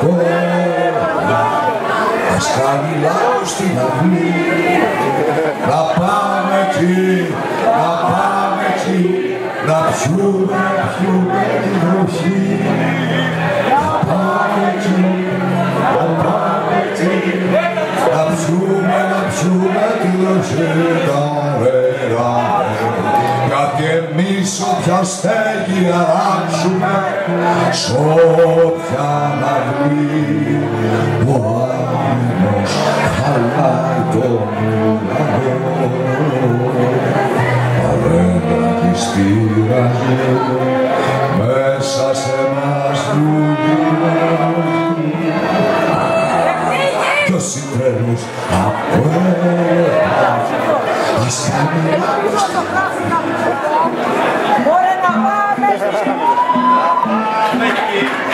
κοπέλα Ας κάνει λάθος στην αυλή. Να πάμε εκεί, να πάμε εκεί Να πιούμε, να πιούμε την βροχή Να πάμε εκεί, να πάμε εκεί Να πιούμε, να πιούμε την βροχή εμείς όποια στέγη αράξουμε σ' όποια αναβλή ο άνεμος χαλάει τον ουρανό μέσα σε μας δουλειά κι ο από κάνει Thank you.